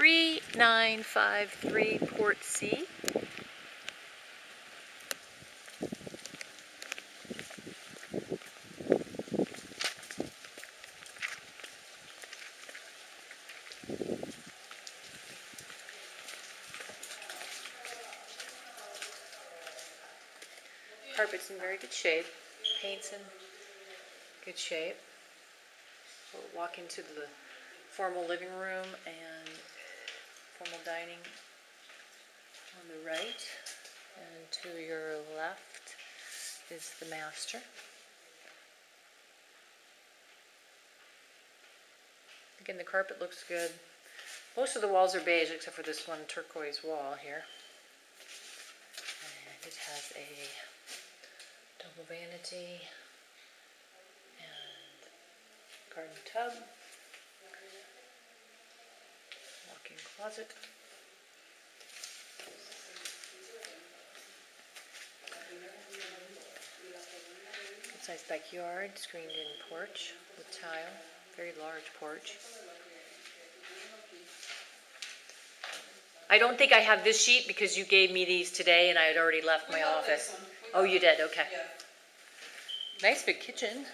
3953 Port Sea. Carpet's in very good shape. Paint's in good shape. We'll walk into the formal living room and on the right. And to your left is the master. Again, the carpet looks good. Most of the walls are beige except for this one turquoise wall here. And it has a double vanity and garden tub, walk-in closet. Sized backyard, screened in porch with tile, very large porch. I don't think I have this sheet because you gave me these today and I had already left my office. Oh, you did, okay. Nice big kitchen.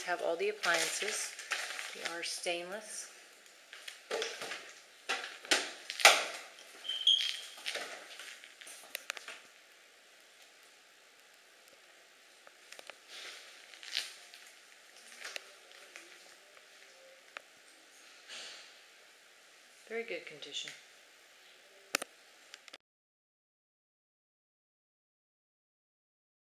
Have all the appliances. They are stainless. Very good condition.